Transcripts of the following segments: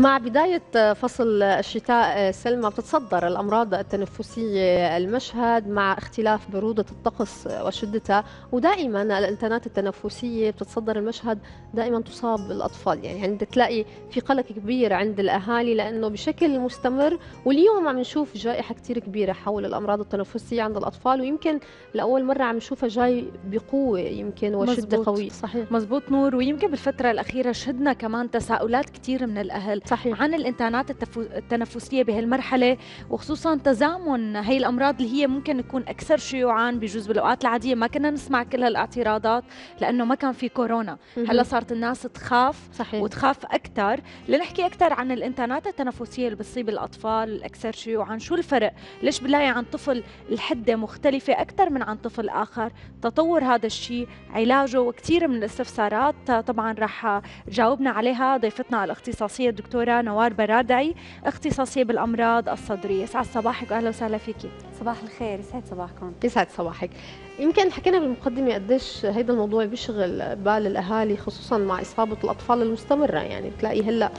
مع بداية فصل الشتاء سلمى بتتصدر الأمراض التنفسية المشهد مع اختلاف برودة الطقس وشدتها ودائما الالتهابات التنفسية بتتصدر المشهد دائما تصاب الأطفال. يعني عند تلاقي في قلق كبير عند الأهالي لأنه بشكل مستمر واليوم عم نشوف جائحة كتير كبيرة حول الأمراض التنفسية عند الأطفال ويمكن لأول مرة عم نشوفها جاي بقوة يمكن وشدة مزبوط. قوية. صحيح. مزبوط نور ويمكن بالفترة الأخيرة شهدنا كمان تساؤلات كثير من الأهل. صحيح. عن الإنتانات التنفسية بهالمرحلة وخصوصا تزامن هي الأمراض اللي هي ممكن تكون أكثر شيوعا بجوز بالأوقات العادية. ما كنا نسمع كل هالإعتراضات لأنه ما كان في كورونا. هلأ صارت الناس تخاف صحيح. وتخاف أكثر. لنحكي أكثر عن الإنتانات التنفسية اللي بتصيب الأطفال الأكثر شيوعا. شو الفرق؟ ليش بنلاقي عن طفل الحدة مختلفة أكثر من عن طفل آخر؟ تطور هذا الشيء علاجه وكثير من الاستفسارات طبعا راح تجاوبنا عليها. ضيفتنا الاختصاصية الدكتورة نوار برادعي اختصاصية بالأمراض الصدرية. سعد صباحك وأهلا وسهلا فيكي. صباح الخير. يسعد صباحكم. يسعد صباحك. يمكن حكينا بالمقدمة قديش هيدا الموضوع بيشغل بال الأهالي خصوصا مع إصابة الأطفال المستمرة. يعني بتلاقي هلأ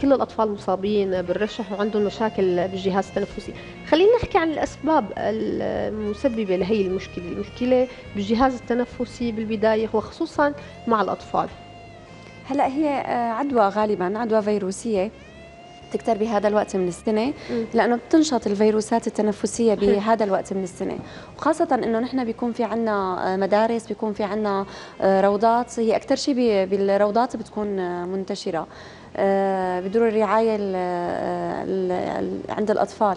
كل الأطفال مصابين بالرشح وعندهم مشاكل بالجهاز التنفسي. خلينا نحكي عن الأسباب المسببة لهي المشكلة. المشكلة بالجهاز التنفسي بالبداية وخصوصا مع الأطفال. هلا هي آه، عدوى غالبا عدوى فيروسية تكتر بهذا الوقت من السنة. لأنه بتنشط الفيروسات التنفسية. بهذا الوقت من السنة وخاصة أنه نحن بيكون في عنا آه، مدارس بيكون في عنا آه، روضات هي أكثر شيء بالروضات بتكون منتشرة بدور الرعاية ال- ال- ال- عند الأطفال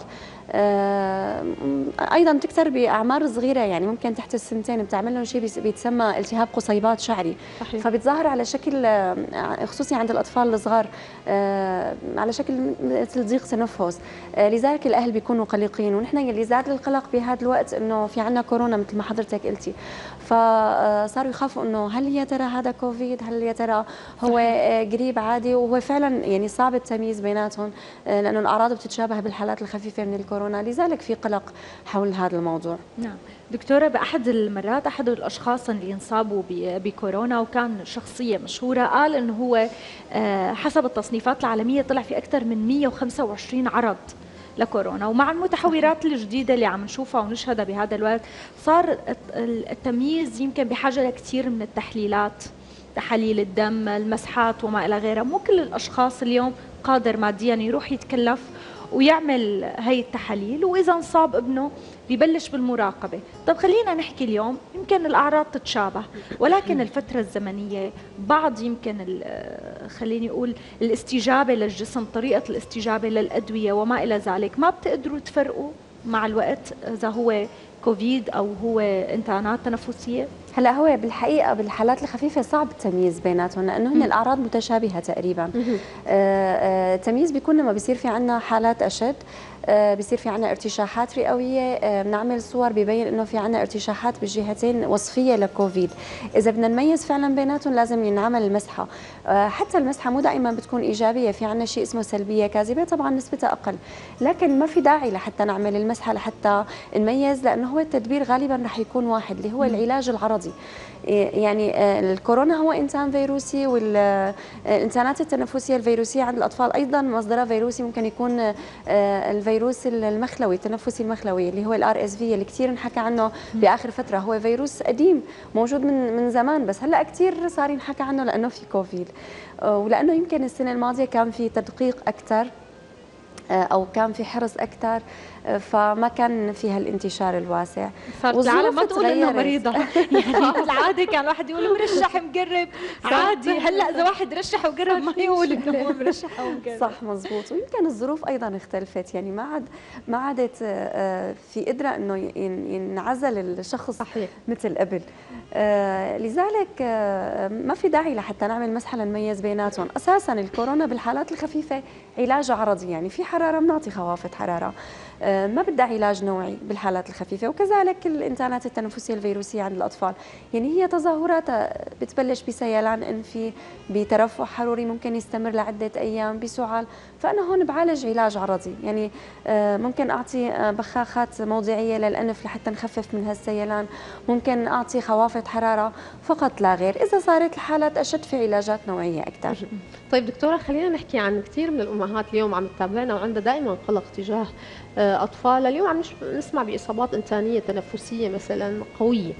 أيضا بتكثر بأعمار صغيرة يعني ممكن تحت السنتين بتعمل لهم شيء بيتسمى التهاب قصيبات شعري. صحيح. فبتظهر على شكل آه، خصوصي عند الأطفال الصغار آه، على شكل مثل ضيق تنفس. آه، لذلك الأهل بيكونوا قلقين ونحن اللي زاد القلق بهذا الوقت إنه في عنا كورونا مثل ما حضرتك قلتي. فصاروا يخافوا إنه هل يا ترى هذا كوفيد؟ هل يا ترى هو آه، قريب عادي؟ وهو فعلا يعني صعب التمييز بيناتهم آه، لأنه الأعراض بتتشابه بالحالات الخفيفة من الكورونا لذلك في قلق حول هذا الموضوع. نعم. دكتورة بأحد المرات أحد الأشخاص اللي انصابوا بكورونا وكان شخصية مشهورة قال أنه هو آه، حسب التصنيفات العالمية طلع في أكثر من 125 عرض لكورونا. ومع المتحورات الجديدة اللي عم نشوفها ونشهدها بهذا الوقت صار الت- التمييز يمكن بحاجة لكثير من التحليلات. تحاليل الدم المسحات وما إلى غيرها. مو كل الأشخاص اليوم قادر ماديا يروح يتكلف ويعمل هي التحاليل وإذا انصاب ابنه ببلش بالمراقبة. طب خلينا نحكي اليوم يمكن الأعراض تتشابه ولكن الفترة الزمنية بعض يمكن خليني أقول الاستجابة للجسم طريقة الاستجابة للأدوية وما إلى ذلك. ما بتقدروا تفرقوا مع الوقت إذا هو كوفيد أو هو إنتانات تنفسية؟ هلا هو بالحقيقة بالحالات الخفيفة صعب التمييز بيناتهم لأنه هن. الأعراض متشابهة تقريبا. آه، آه، التمييز بيكون لما بيصير في عنا حالات أشد آه، بيصير في عنا ارتشاحات رئوية. آه، بنعمل صور ببين إنه في عنا ارتشاحات بالجهتين وصفية لكوفيد إذا بدنا نميز فعلا بيناتهم لازم ينعمل المسحه آه، حتى المسحة مو دائما بتكون إيجابية في عنا شيء اسمه سلبية كاذبة طبعا نسبتها أقل. لكن ما في داعي لحتى نعمل المسحة لحتى نميز لأنه هو التدبير غالبا رح يكون واحد اللي هو العلاج العرضي. يعني آه، الكورونا هو إنتان فيروسي والانتانات التنفسية الفيروسية عند الأطفال أيضا مصدرها فيروسي ممكن يكون آه، الفيروس المخلوي التنفسي المخلوي اللي هو ال RSV اللي كثير انحكى عنه بآخر فترة. هو فيروس قديم موجود من من زمان بس هلأ كثير صار ينحكى عنه لأنه في كوفيد. آه، ولأنه يمكن السنة الماضية كان في تدقيق أكثر آه، أو كان في حرص أكثر آه، فما كان في هالانتشار الواسع. صارت والظروف العالم ما تقول إنه. مريضة. يعني بالعاده كان الواحد يقول مرشح مقرب. عادي. هلأ إذا واحد رشح وقرب ما يقول إنه هو مرشح ومقرب صح مزبوط ويمكن الظروف أيضا اختلفت. يعني ما عاد ما عادت آه، آه، في قدرة إنه ين- ينعزل الشخص صحيح. مثل قبل. آه، لذلك آه، ما في داعي لحتى نعمل مسحه لنميز بيناتهم. أساسا الكورونا بالحالات الخفيفة علاجه عرضي. يعني في حرارة بنعطي خوافض حرارة. ما بدها علاج نوعي بالحالات الخفيفة وكذلك الانتانات التنفسيه الفيروسيه عند الأطفال. يعني هي تظاهراتها بتبلش بسيلان إنفي بترفع حروري ممكن يستمر لعدة أيام بسعال. فأنا هون بعالج علاج عرضي. يعني آه، ممكن أعطي آه، بخاخات موضعية للإنف لحتى نخفف من هالسيلان. ممكن أعطي خوافض حرارة فقط لا غير. إذا صارت الحالات أشد في علاجات نوعية أكثر. طيب دكتورة خلينا نحكي عن كثير من الأمهات اليوم عم تتابعنا وعندها دائما قلق تجاه أطفال. اليوم عم نسمع بإصابات إنسانية تنفسية مثلا قوية.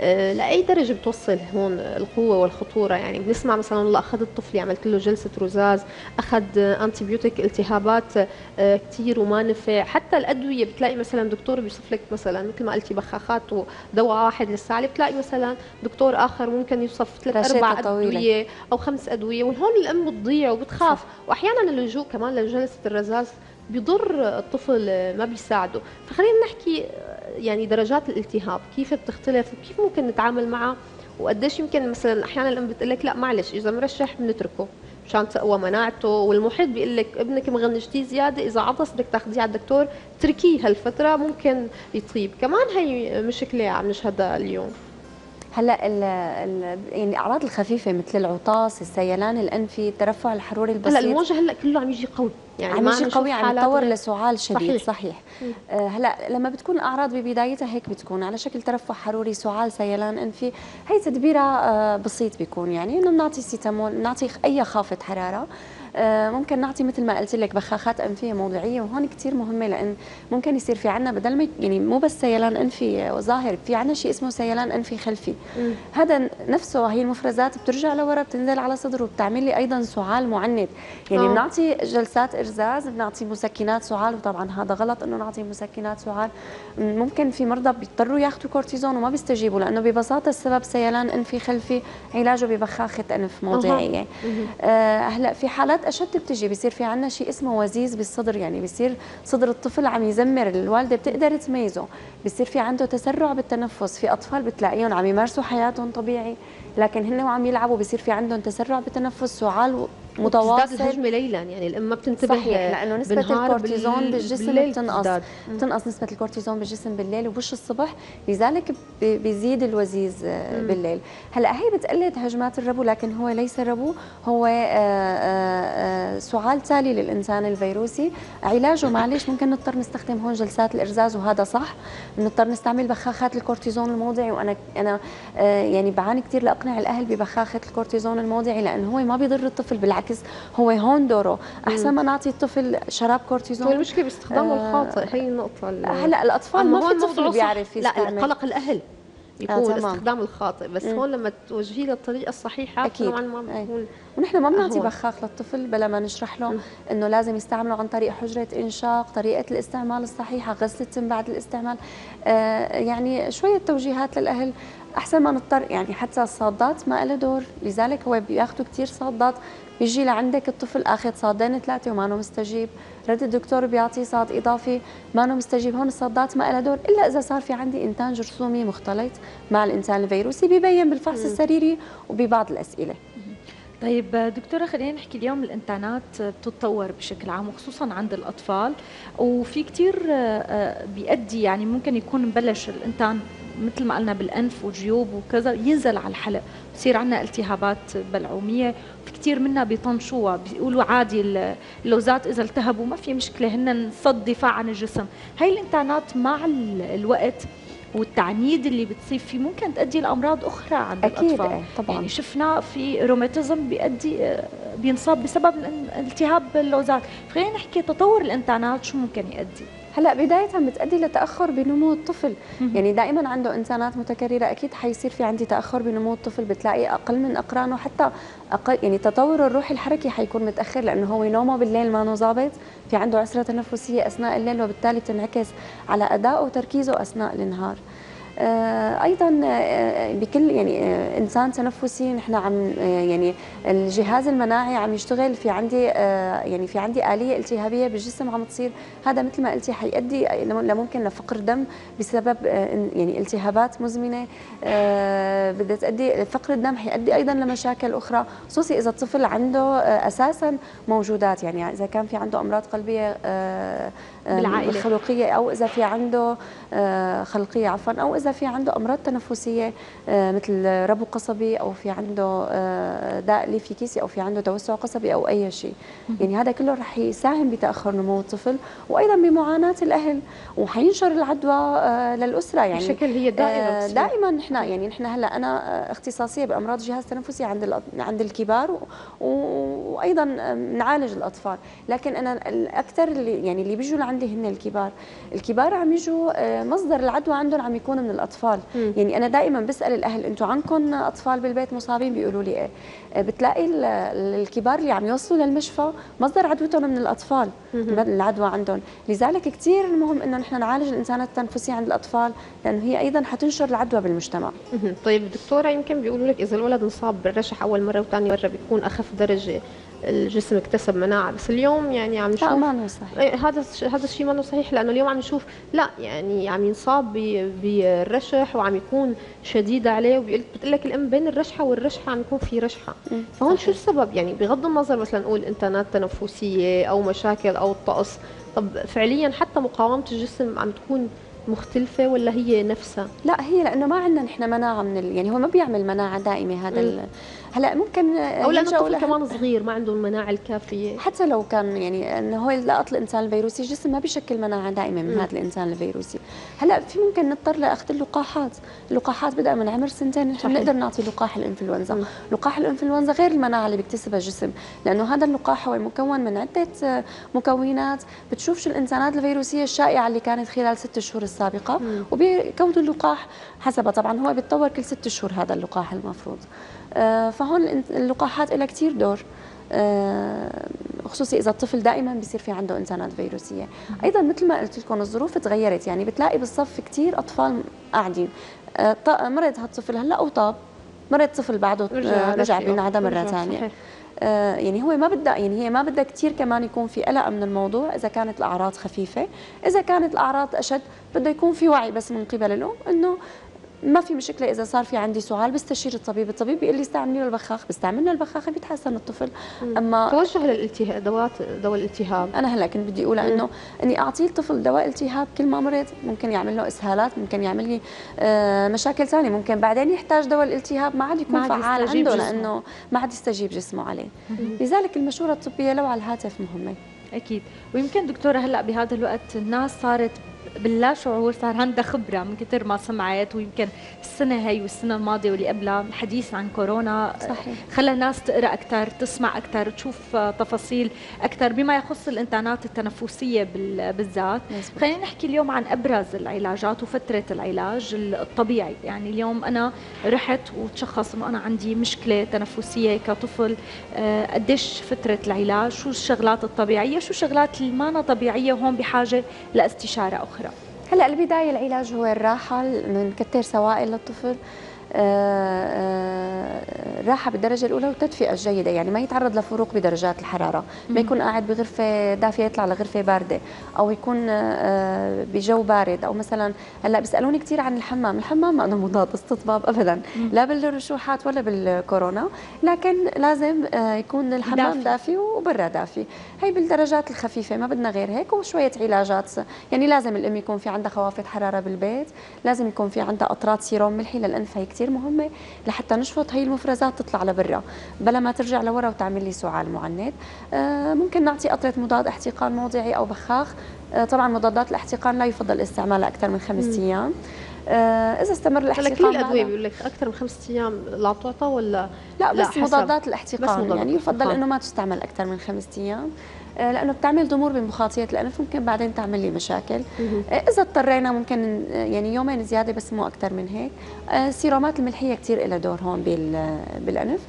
آه، لأي درجة بتوصل هون القوة والخطورة؟ يعني بنسمع مثلا والله اخذت طفلي عملت له جلسة رزاز أخذ انتيبيوتيك التهابات آه، كثير وما نفع. حتى الأدوية بتلاقي مثلا دكتور بيوصف لك مثلا مثل ما قلتي بخاخات ودواء واحد للسعله بتلاقي مثلا دكتور آخر ممكن يوصف ثلاث أربع أدوية أو خمس أدوية. وهون الأم بتضيع وبتخاف. واحيانا اللجوء كمان لجلسة الرزاز بيضر الطفل ما بيساعده. فخلينا نحكي يعني درجات الالتهاب كيف بتختلف وكيف ممكن نتعامل معها وقديش يمكن مثلا أحيانا الأم بتقول لك لا معلش إذا مرشح بنتركه مشان تقوى مناعته والمحيط بيقول لك ابنك مغنجتيه زيادة إذا عطس بدك تاخذيه على الدكتور اتركيه هالفترة ممكن يطيب. كمان هي مشكلة عم نشهدها اليوم. هلا ال ال يعني الاعراض الخفيفة مثل العطاس السيلان الانفي الترفع الحروري البسيط. هلا الموجة هلا كله عم يجي قوي يعني عم يجي قوي عم يتطور لسعال شديد صحيح, صحيح. آه هلا لما بتكون الاعراض ببدايتها هيك بتكون على شكل ترفع حروري سعال سيلان انفي هي تدبيرها آه بسيط بيكون يعني إنه بنعطي سيتامول بنعطي أي خافض حرارة. ممكن نعطي مثل ما قلت لك بخاخات أنفية موضعية وهون كثير مهمة لأن ممكن يصير في عندنا بدل ما يعني مو بس سيلان أنفي ظاهر في عندنا شيء اسمه سيلان أنفي خلفي. هذا نفسه هي المفرزات بترجع لورا بتنزل على صدره وبتعمل لي أيضا سعال معند. يعني آه. بنعطي جلسات إرذاذ بنعطي مسكنات سعال وطبعا هذا غلط إنه نعطي مسكنات سعال. ممكن في مرضى بيضطروا ياخذوا كورتيزون وما بيستجيبوا لأنه ببساطة السبب سيلان أنفي خلفي علاجه ببخاخة أنف موضعية. آه هلأ في حالات أشد بتجي بصير في عندنا شيء اسمه أزيز بالصدر يعني بصير صدر الطفل عم يزمر الوالدة بتقدر تميزه. بصير في عنده تسرع بالتنفس في أطفال بتلاقيهم عم يمارسوا حياتهم طبيعي لكن هن وعم يلعبوا بصير في عندهم تسرع بالتنفس سعال متواصل. الهجمة ليلا يعني الأم ما بتنتبه صحيح لأنه نسبة الكورتيزون بالجسم بتنقص. بتنقص نسبة الكورتيزون بالجسم بالليل ووش الصبح لذلك بيزيد الوزيز آه، بالليل. هلأ هي بتقلد هجمات الربو لكن هو ليس ربو هو آه، آه، سعال تالي للإنتان الفيروسي. علاجه معلش ممكن نضطر نستخدم هون جلسات الإرذاذ وهذا صح. بنضطر نستعمل بخاخات الكورتيزون الموضعي وأنا أنا يعني بعاني كثير لأقنع الأهل ببخاخة الكورتيزون الموضعي لأنه هو ما بيضر الطفل بالعكس بالعكس هو هون دوره. أحسن ما نعطي الطفل شراب كورتيزون. المشكلة باستخدامه آه الخاطئ هي النقطة هلأ الأطفال ما في طفل بيعرف يستعمل لا قلق الأهل يكون آه الاستخدام الخاطئ. بس مم. هون لما توجهيه للطريقة الصحيحة أكيد. نوعا ما بيكون ونحن ما بنعطي بخاخ للطفل بلا ما نشرح له إنه لازم يستعمله عن طريق حجرة إنشاق طريقة الاستعمال الصحيحة غسل التم بعد الاستعمال آه يعني شوية توجيهات للأهل. أحسن ما نضطر يعني حتى الصادات ما له دور. لذلك هو بياخذوا كثير صادات. بيجي لعندك الطفل أخذ صادين ثلاثة وما مستجيب. رد الدكتور بيعطيه صاد إضافي ما مستجيب. هون الصادات ما لها دور إلا إذا صار في عندي انتاج جرثومي مختلط مع الإنسان الفيروسي. بيبين بالفحص السريري وببعض الأسئلة. طيب دكتورة خلينا نحكي اليوم الإنتانات بتتطور بشكل عام وخصوصا عند الأطفال. وفي كتير آه، بيأدي يعني ممكن يكون مبلش الإنتان مثل ما قلنا بالأنف وجيوب وكذا ينزل على الحلق. بصير عندنا التهابات بلعومية. في كثير منا بيطنشوها بيقولوا عادي اللوزات إذا التهبوا ما في مشكلة هن صد دفاع عن الجسم. هاي الإنتانات مع الوقت والتعنيد اللي بتصيب فيه ممكن تؤدي لأمراض أخرى عند أكيد الأطفال. أكيد طبعا. يعني شفنا في روماتيزم بيؤدي بينصاب بسبب التهاب اللوزات. خلينا نحكي تطور الإنتانات شو ممكن يؤدي. هلا بداية بتؤدي لتأخر بنمو الطفل. يعني دائما عنده إنسانات متكررة أكيد حيصير في عندي تأخر بنمو الطفل بتلاقي أقل من أقرانه حتى أقل يعني تطور الروحي الحركي حيكون متأخر لأنه هو نومه بالليل ما ظابط. في عنده عسرة تنفسية أثناء الليل وبالتالي تنعكس على أدائه وتركيزه أثناء النهار. أيضا بكل يعني إنسان تنفسي نحن عم يعني الجهاز المناعي عم يشتغل في عندي يعني في عندي آلية التهابية بالجسم عم تصير. هذا مثل ما قلتي حيؤدي لممكن لفقر دم بسبب يعني التهابات مزمنة. بدها تؤدي فقر الدم حيؤدي أيضا لمشاكل أخرى خصوصي إذا الطفل عنده أساسا موجودات. يعني إذا كان في عنده أمراض قلبية بالعائلة. خلقية أو إذا في عنده خلقية عفوا أو إذا في عنده أمراض تنفسية مثل ربو قصبي أو في عنده داء ليفي كيسي أو في عنده توسع قصبي أو أي شيء. يعني هذا كله رح يساهم بتأخر نمو الطفل وأيضا بمعاناة الأهل وحينشر العدوى للأسرة. يعني بشكل هي دائره دائما نحن يعني نحن هلأ أنا اختصاصية بأمراض الجهاز التنفسي عند عند الكبار وأيضا نعالج الأطفال. لكن أنا الأكثر اللي يعني اللي بيجوا لعندي هن الكبار. الكبار عم يجوا آه، مصدر العدوى عندهم عم يكون من الأطفال. م. يعني أنا دائما بسأل الأهل أنتم عندكم أطفال بالبيت مصابين؟ بيقولوا لي إيه. آه، بتلاقي الكبار اللي عم يوصلوا للمشفى مصدر عدوتهم من الأطفال. العدوى عندهم. لذلك كثير مهم إنه نحن نعالج الانسانات التنفسيه عند الأطفال لأنه هي أيضا حتنشر العدوى بالمجتمع. طيب دكتورة يمكن بيقولوا لك إذا الولد انصاب بالرشح أول مرة وثاني مرة بيكون أخف درجة. الجسم اكتسب مناعة بس اليوم يعني عم نشوف لا ما صحيح. إيه، هذا هذا الشيء ما صحيح لأنه اليوم عم نشوف لا يعني عم ينصاب بالرشح وعم يكون شديد عليه وبتقول لك الأم بين الرشحة والرشحة عم يكون في رشحة. فهون شو السبب؟ يعني بغض النظر مثلا نقول انتانات تنفسية أو مشاكل أو الطقس طب فعليا حتى مقاومة الجسم عم تكون مختلفة ولا هي نفسها؟ لا هي لأنه ما عندنا نحن مناعة من ال... يعني هو ما بيعمل مناعة دائمة هذا ال... هلا ممكن أو لأنه الطفل كمان صغير ما عنده المناعه الكافية. حتى لو كان يعني انه هو لقط الانسان الفيروسي الجسم ما بيشكل مناعة دائما من هذا الإنسان الفيروسي. هلا في ممكن نضطر لأخذ اللقاحات. اللقاحات بدأ من عمر سنتين نحن بنقدر نعطي لقاح الإنفلونزا. مم. لقاح الإنفلونزا غير المناعة اللي بيكتسبها الجسم لأنه هذا اللقاح هو مكون من عدة مكونات. بتشوف شو الإنسانات الفيروسية الشائعة اللي كانت خلال ست شهور السابقة وبيكودوا اللقاح حسب طبعا هو بيتطور كل ست شهور هذا اللقاح المفروض. آه، فهون اللقاحات لها كثير دور. آه، خصوصي إذا الطفل دائما بيصير في عنده إنسانات فيروسية. أيضا مثل ما قلت لكم الظروف تغيرت. يعني بتلاقي بالصف كثير أطفال قاعدين. آه، مرض هالطفل هلأ أو طاب. مرض طفل بعده رجع, رجع بينعدى مرة ثانية. يعني هو ما بدها يعني هي ما بدها كثير كمان يكون في قلق من الموضوع إذا كانت الأعراض خفيفة. إذا كانت الأعراض أشد بده يكون في وعي بس من قبل الام إنه ما في مشكلة إذا صار في عندي سعال بستشير الطبيب. الطبيب بيقول لي استعملي له البخاخ. بستعمل له البخاخه بيتحسن الطفل. أما توجه للالتهاب دواء دواء الالتهاب. أنا هلا كنت بدي أقول إنه إني اعطيه الطفل دواء التهاب كل ما مرض. ممكن يعمل له إسهالات ممكن يعمل لي آه، مشاكل ثانية. ممكن بعدين يحتاج دواء الالتهاب. ما عاد يكون فعال عنده لأنه ما عاد يستجيب جسمه عليه. لذلك المشورة الطبية لو على الهاتف مهمة. أكيد. ويمكن دكتورة هلأ بهذا الوقت الناس صارت باللا شعور صار عندها خبرة من كثر ما سمعت ويمكن السنة هي والسنة الماضية واللي قبلها الحديث عن كورونا. صحيح. خلى الناس تقرأ أكثر تسمع أكثر تشوف تفاصيل أكثر بما يخص الانتانات التنفسية بالذات. خلينا نحكي اليوم عن أبرز العلاجات وفترة العلاج الطبيعي. يعني اليوم أنا رحت وتشخص إنه أنا عندي مشكلة تنفسية كطفل آه، قديش فترة العلاج شو الشغلات الطبيعية شو الشغلات اللي ما طبيعية وهون بحاجة لإستشارة أخرى. هلا البداية العلاج هو الراحة بنكتر سوائل للطفل راحة بالدرجة الأولى والتدفئة الجيدة يعني ما يتعرض لفروق بدرجات الحرارة. ما يكون قاعد بغرفة دافية يطلع لغرفة باردة أو يكون آه، بجو بارد أو مثلا هلأ بيسألوني كثير عن الحمام. الحمام ما مضاد استطباب ابدا لا بالرشوحات ولا بالكورونا لكن لازم يكون الحمام دافي, دافي وبرا دافي. هي بالدرجات الخفيفة ما بدنا غير هيك وشوية علاجات. يعني لازم الأم يكون في عندها خوافض حرارة بالبيت لازم يكون في عندها قطرات سيروم ملحي للأنف هي كثير مهمة لحتى نشفط هي المفرزات تطلع لبرا. بلا ما ترجع لورا وتعمل لي سعال معند آه، ممكن نعطي قطرة مضاد احتقان موضعي أو بخاخ. آه، طبعا مضادات الاحتقان لا يفضل استعمالها أكثر من خمس أيام. آه إذا استمر الاحتقان كل الأدوية بيقول لك أكثر من خمسة أيام لا تعطى ولا لا بس لا مضادات الاحتقان بس يعني يفضل إنه ما تستعمل أكثر من خمسة أيام. لأنه بتعمل ضمور بمخاطيه الانف ممكن بعدين تعمل لي مشاكل. آه، إذا اضطرينا ممكن يعني يومين زيادة بس مو أكثر من هيك. السيرومات الملحية كثير لها دور هون بالأنف.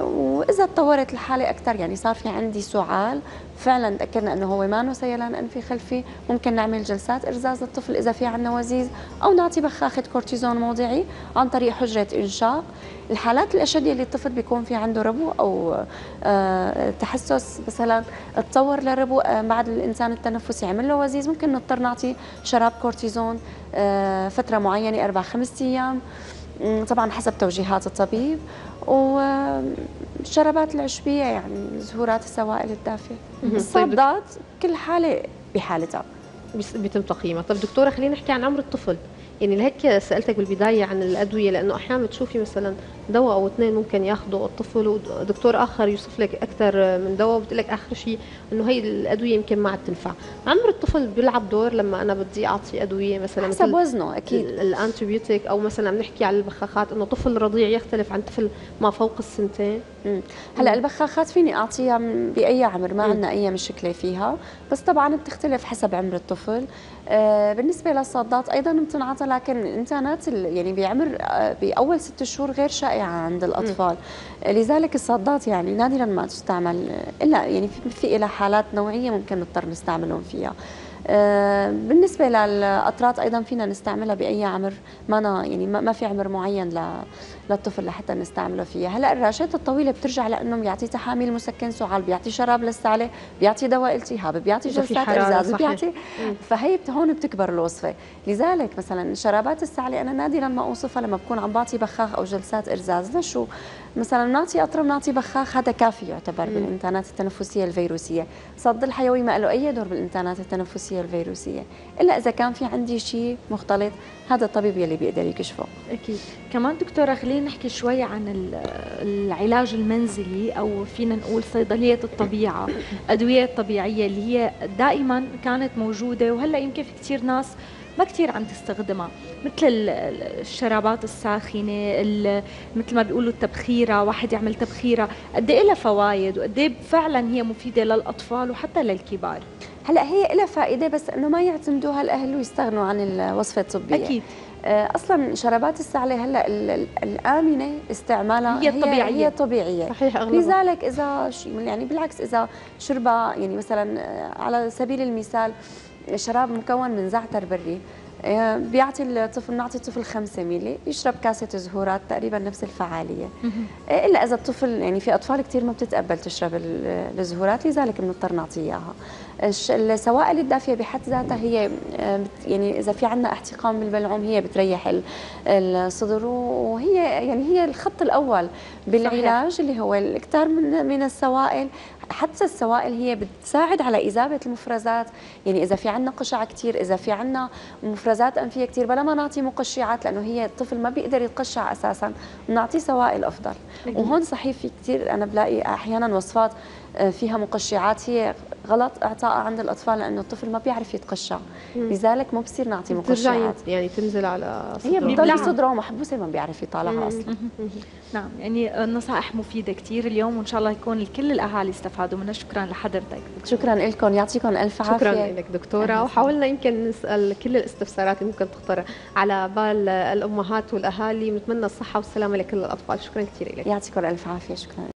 واذا تطورت الحالة أكثر يعني صار في عندي سعال فعلا تأكدنا إنه هو ما سيلان انفي خلفي. ممكن نعمل جلسات إرذاذ للطفل إذا في عندنا وزيز أو نعطي بخاخة كورتيزون موضعي عن طريق حجرة انشاق الحالات الاشد اللي الطفل بيكون في عنده ربو أو آه، تحسس مثلا تطور للربو آه، بعد الإنتان التنفسي عمل له وزيز ممكن نضطر نعطي شراب كورتيزون آه، فترة معينة أربع خمس أيام. طبعا حسب توجيهات الطبيب والشربات العشبية يعني زهورات السوائل الدافئه الصادات كل حالة بحالتها. بيتم تقييمها. طب دكتورة خلينا نحكي عن عمر الطفل. يعني لهيك سألتك بالبداية عن الأدوية لأنه أحيانا بتشوفي مثلا دواء أو اثنين ممكن ياخذه الطفل ودكتور آخر يوصف لك أكثر من دواء وبتقول لك آخر شيء إنه هي الأدوية يمكن ما عاد تنفع. عمر الطفل بيلعب دور لما أنا بدي أعطي أدوية مثلا حسب وزنه أكيد. الأنتيبيوتيك أو مثلا بنحكي على البخاخات إنه طفل رضيع يختلف عن طفل ما فوق السنتين. هلأ البخاخات فيني أعطيها بأي عمر؟ ما عندنا أي مشكلة فيها. بس طبعا بتختلف حسب عمر الطفل. آه بالنسبة للصادات أيضا بتنعطى لكن الانتانات يعني بعمر آه بأول ست شهور غير شائعة عند الأطفال م. لذلك الصادات يعني نادرا ما تستعمل إلا يعني في, لها حالات نوعية ممكن نضطر نستعملهم فيها بالنسبة للقطرات أيضا فينا نستعملها بأي عمر ما يعني ما في عمر معين للطفل لحتى نستعمله فيها. هلأ الراشات الطويلة بترجع لأنه بيعطي تحاميل مسكن سعال بيعطي شراب للسعلة بيعطي دواء التهاب بيعطي جلسات إرزاز بيعطي فهي هون بتكبر الوصفة. لذلك مثلا شرابات السعلة أنا نادرا ما أوصفها لما بكون عم بعطي بخاخ أو جلسات إرزاز. لشو مثلا بنعطي قطره بنعطي بخاخ هذا كافي يعتبر مم. بالانتانات التنفسية الفيروسية. صد الحيوي ما له أي دور بالانتانات التنفسية الفيروسية إلا إذا كان في عندي شيء مختلط هذا الطبيب يلي بيقدر يكشفه. أكيد. كمان دكتورة خلينا نحكي شوي عن العلاج المنزلي أو فينا نقول صيدلية الطبيعة أدوية طبيعية اللي هي دائما كانت موجودة وهلأ يمكن في كثير ناس ما كثير عم تستخدمها. مثل الشرابات الساخنة مثل ما بيقولوا التبخيره واحد يعمل تبخيرة. قد إيه لها فوائد وقد إيه فعلا هي مفيدة للأطفال وحتى للكبار. هلأ هي لها فائدة بس إنه ما يعتمدوها الأهل ويستغنوا عن الوصفة الطبية. أكيد. آه، أصلا شرابات السعلة هلأ الآمنة استعمالها هي الطبيعية. هي طبيعية. صحيح أغلبها. لذلك إذا يعني بالعكس إذا شربها يعني مثلا آه، على سبيل المثال شراب مكون من زعتر بري بيعطي الطفل نعطي الطفل 5 ميلي يشرب كاسة زهورات تقريبا نفس الفعالية. آه، إلا إذا الطفل يعني في أطفال كثير ما بتتقبل تشرب الزهورات لذلك بنضطر نعطيه إياها. السوائل الدافية بحد ذاتها هي آه، يعني إذا في عندنا احتقان بالبلعوم هي بتريح الصدر وهي يعني هي الخط الأول بالعلاج صحيح. اللي هو الاكثار من من السوائل. حتى السوائل هي بتساعد على إذابة المفرزات. يعني إذا في عندنا قشع كثير إذا في عندنا مفرزات أنفية كثير بلا ما نعطي مقشعات لأنه هي الطفل ما بيقدر يتقشع أساسا نعطي سوائل أفضل. وهون صحيح في كثير أنا بلاقي أحيانا وصفات فيها مقشعات. هي غلط. اعطائها عند الأطفال لأنه الطفل ما بيعرف يتقشع. لذلك مو بصير نعطي مقشعات. يعني تنزل على صدره. هي بتضل صدره محبوسة ما بيعرف يطالعها أصلا. نعم. يعني النصائح مفيدة كثير اليوم وإن شاء الله يكون كل الأهالي استفادوا منها. شكرا لحضرتك شكرا لكم. يعطيكم ألف عافية. شكرا لك دكتورة. وحاولنا يمكن نسأل كل الاستفسارات اللي ممكن تخطر على بال الأمهات والأهالي. بنتمنى الصحة والسلامة لكل الأطفال. شكرا كثير لك. يعطيكم ألف عافية. شكرا.